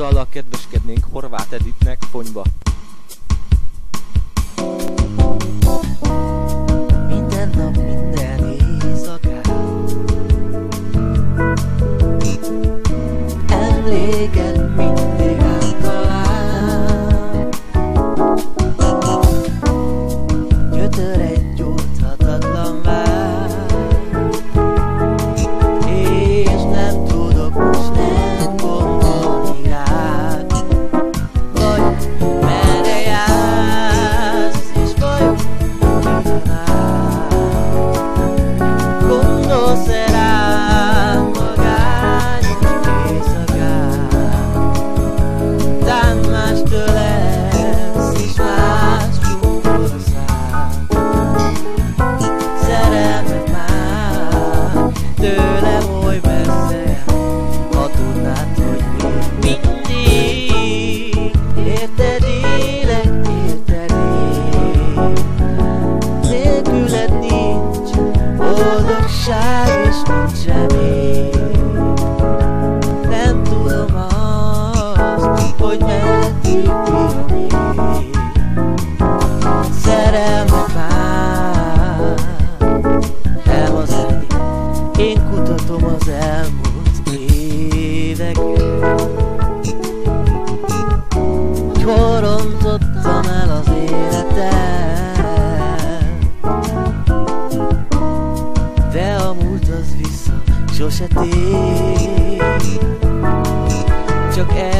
dallal kedveskednénk Horváth Editnek Fonyba. Minden nap, minden éjszakán Emléked Nem tudom azt, hogy meddig még Szerelmet már nem az enyém. Az elmúlt éveket. Hogy el az életem cállate. Yo que